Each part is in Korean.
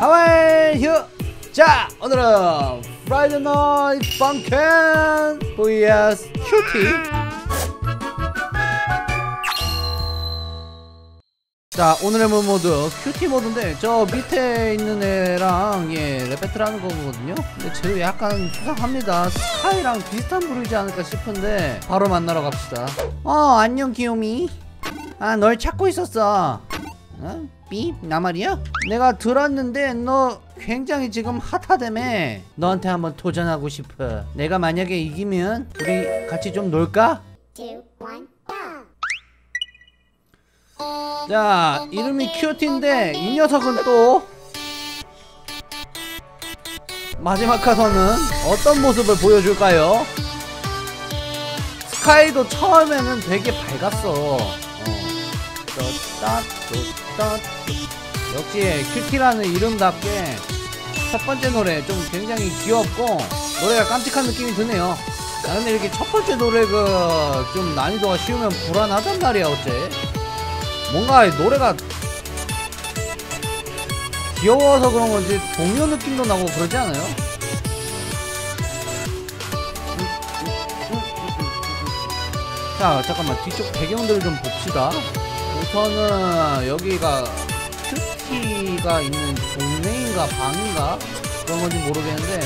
하와이 휴! 자 오늘은 Friday Night Funkin vs 큐티. 자 오늘의 mod 큐티 mod인데 저 밑에 있는 애랑 얘 랩배틀하는 거거든요. 근데 쟤도 약간 수상합니다. 스카이랑 비슷한 부류지 않을까 싶은데 바로 만나러 갑시다. 어 안녕 귀요미. 아 널 찾고 있었어. 어? 삐? 나 말이야? 내가 들었는데 너 굉장히 지금 핫하다며 너한테 한번 도전하고 싶어 내가 만약에 이기면 우리 같이 좀 놀까? 자 이름이 큐티인데 이 녀석은 또 마지막 카서는 어떤 모습을 보여줄까요? 스카이도 처음에는 되게 밝았어 어. 떴다 역시 큐티라는 이름답게 첫 번째 노래 좀 굉장히 귀엽고 노래가 깜찍한 느낌이 드네요. 아 근데 이렇게 첫 번째 노래가 좀 난이도가 쉬우면 불안하단 말이야 어째? 뭔가 노래가 귀여워서 그런 건지 동요 느낌도 나고 그러지 않아요? 자 잠깐만. 뒤쪽 배경들을 좀 봅시다 우선은 여기가 큐티가 있는 동네인가 방인가? 그런 건지 모르겠는데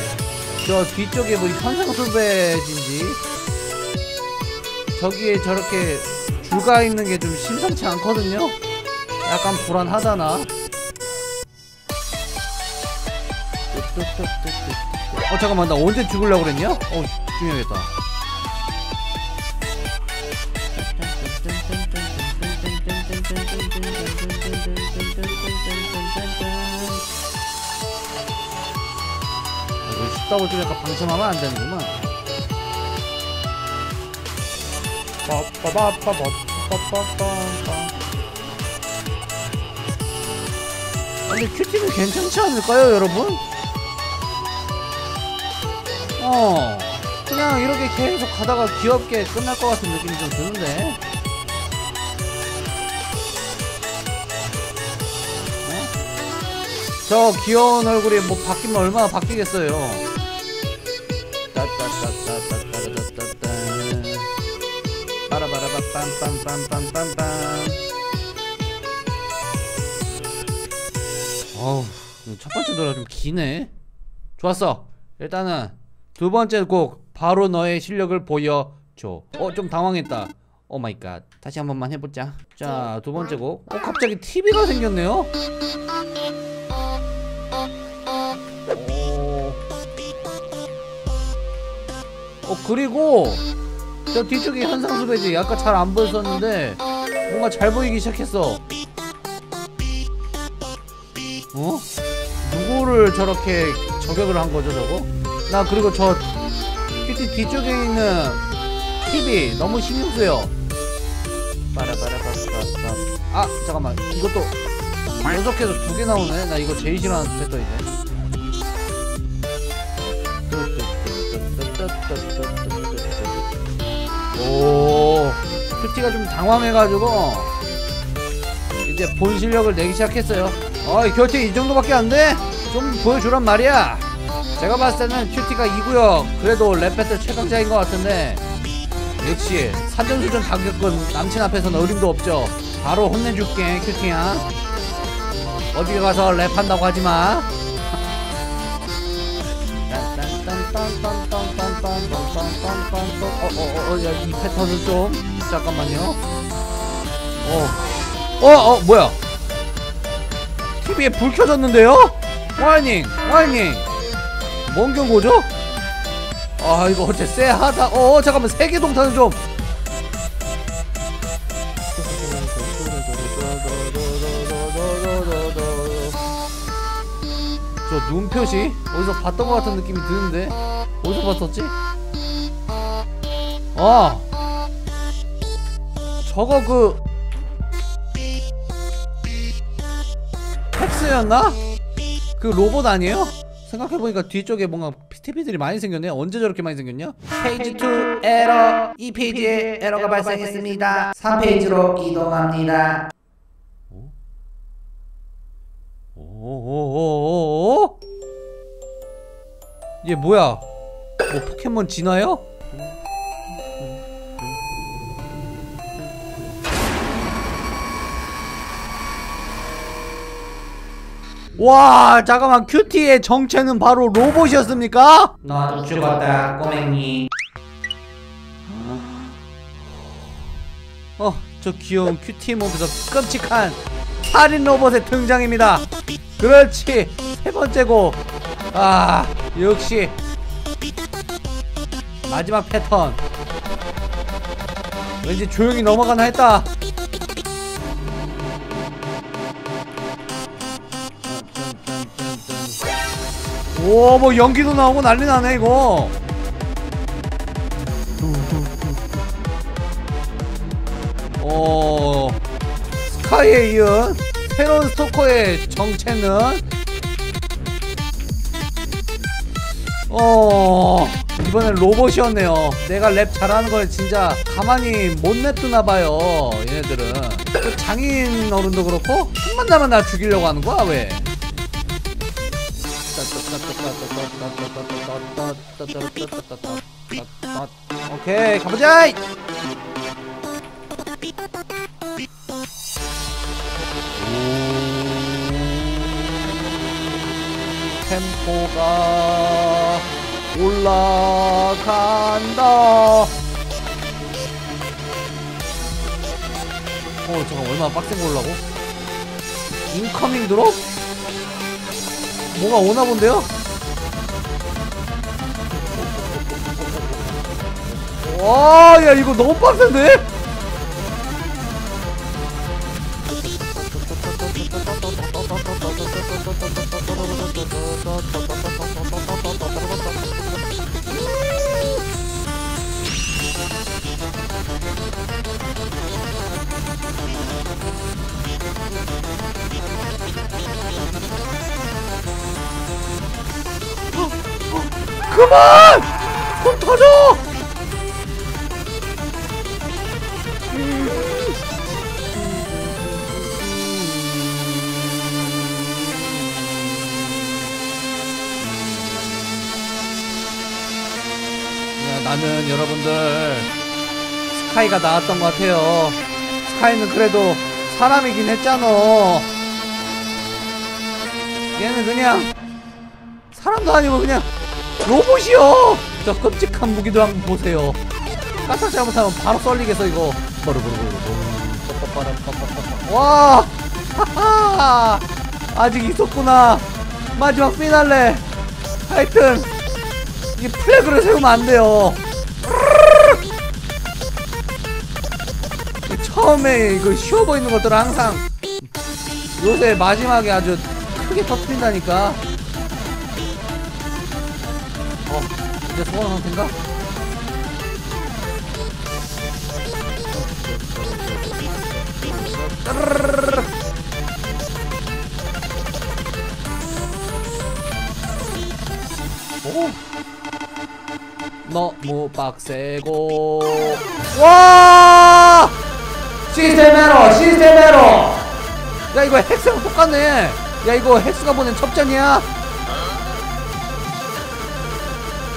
저 뒤쪽에 뭐 현상수배진지 저기에 저렇게 줄가 있는 게 좀 심상치 않거든요? 약간 불안하잖아 어 잠깐만 나 언제 죽으려고 그랬냐? 어 중요하겠다 쉽다고 좀 약간 방심하면 안 되는구만 빠빠바빠바빠빠빠빠 근데 큐티는 괜찮지 않을까요 여러분? 어 그냥 이렇게 계속 가다가 귀엽게 끝날 것 같은 느낌이 좀 드는데 네? 저 귀여운 얼굴이 뭐 바뀌면 얼마나 바뀌겠어요 빰빰빰빰빰빰 어우 첫 번째 노래가 좀 기네. 좋았어. 일단은 두 번째 곡 바로 너의 실력을 보여줘. 어 좀 당황했다. Oh my god. 다시 한 번만 해보자. 자 두 번째 곡. 어 갑자기 TV가 생겼네요? 오. 어 그리고 저 뒤쪽에 현상수 배지. 아까 잘 안 보였었는데 뭔가 잘 보이기 시작했어. 어? 누구를 저렇게 저격을 한 거죠 저거? 나 그리고 저 큐티 뒤쪽에 있는 TV 너무 신경 쓰여. 빠라바라바바바 아 잠깐만. 이것도 연속해서 두 개 나오네. 나 이거 제일 싫어하는 패턴이네 오 큐티가 좀 당황해가지고 이제 본 실력을 내기 시작했어요. 어이 큐티 이 정도밖에 안 돼? 좀 보여주란 말이야. 제가 봤을 때는 큐티가 이 구역 그래도 랩배틀 최강자인 것 같은데 역시 산전수전 다 겪은 남친 앞에서는 어림도 없죠. 바로 혼내줄게 큐티야. 어디 가서 랩한다고 하지마 어어어어 야 이 패턴은 좀 잠깐만요. 어어 어 뭐야? TV에 불 켜졌는데요? 와이닝 와이닝. 뭔 경고죠? 아 이거 어째 쎄하다. 어 잠깐만 세계 동타는 좀. 저 눈표시? 어디서 봤던 것 같은 느낌이 드는데 어디서 봤었지? 아 저거 그 헥스였나? 그 로봇 아니에요? 생각해보니까 뒤쪽에 뭔가 TV들이 많이 생겼네 언제 저렇게 많이 생겼냐? 페이지 2 에러 이 페이지에 에러가 발생했습니다 3페이지로 이동합니다 오오오오 얘 뭐야 뭐 포켓몬 진화요? 와 잠깐만 큐티의 정체는 바로 로봇이었습니까? 너도 죽었다 꼬맹이 어, 저 귀여운 큐티 몸에서 끔찍한 살인 로봇의 등장입니다. 그렇지, 세 번째고. 아, 역시 마지막 패턴. 왠지 조용히 넘어가나 했다. 오, 뭐 연기도 나오고 난리 나네 이거. 어 스카이에 이은 새로운 스토커의 정체는 어 이번엔 로봇이었네요. 내가 랩 잘하는 걸 진짜 가만히 못 냅두나봐요 얘네들은. 그 장인 어른도 그렇고 한만 나면 나 죽이려고 하는 거야 왜? 오케이 가보자! 템포가 올라간다. 어, 잠깐 얼마나 빡센 거 올라고? 인커밍 드롭? 뭐가 오나 본데요? 와, 야 이거 너무 빡센데? 그만! 손 터져! 야, 나는 여러분들 스카이가 나왔던 것 같아요. 스카이는 그래도 사람이긴 했잖아. 얘는 그냥 사람도 아니고 그냥 로봇이요. 저 끔찍한 무기도 한번 보세요. 까딱 잘못하면 바로 썰리겠어 이거. 와, 아직 있었구나. 마지막 피날레. 하여튼 이 플래그를 세우면 안 돼요. 처음에 이거 쉬워 보이는 것들은 항상 요새 마지막에 아주 크게 터트린다니까. 어, 이제 소원 상태인가? 오. 너무 빡세고. 와! 시스템 에러 시스템 에러! 야 이거 헥스랑 똑같네. 야 이거 헥스가 보낸 첩전이야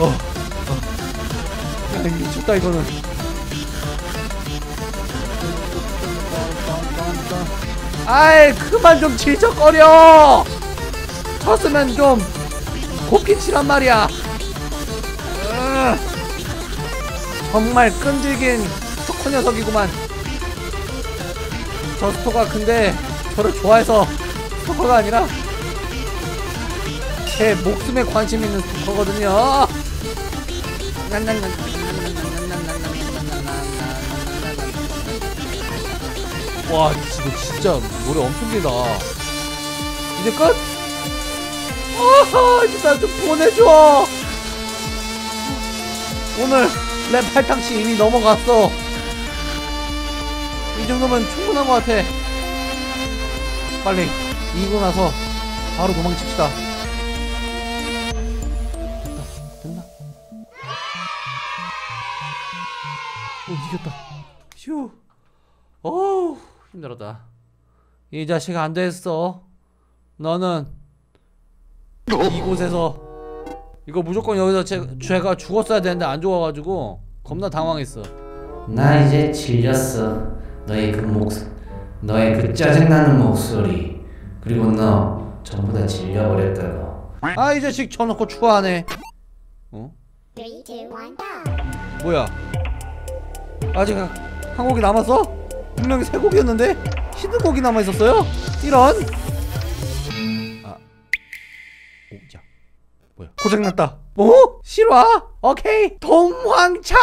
어, 어, 어. 야, 미쳤다, 이거는. 아이, 그만 좀 질척거려! 쳤으면 좀 곱게 치란 말이야. 으, 정말 끈질긴 스토커 녀석이구만. 저 스토커가 근데 저를 좋아해서 스토커가 아니라 제 목숨에 관심 있는 스토커거든요. 와, 이거 진짜 노래 엄청 길다. 이제 끝? 아하! 진짜 좀 보내줘 오늘 내 팔탕치 이미 넘어갔어 이 정도면 충분한 것 같아 빨리 이고 나서 바로 도망칩시다 오 이겼다 휴 어우 힘들었다 이 자식 안 됐어 너는 이곳에서 이거 무조건 여기서 제, 죄가 죽었어야 되는데 안 죽어가지고 겁나 당황했어 나 이제 질렸어. 너의 그 목, 너의 그 짜증나는 목소리. 그리고 너 전부 다 질려버렸다고. 아 이 자식 쳐놓고 추하네 어? Three, two, one, go. 뭐야 아직 한, 한 곡이 남았어? 분명히 세 곡이었는데 히든 곡이 남아 있었어요? 이런 아 오야 뭐야 고장났다 뭐? 실화? 오케이 동황차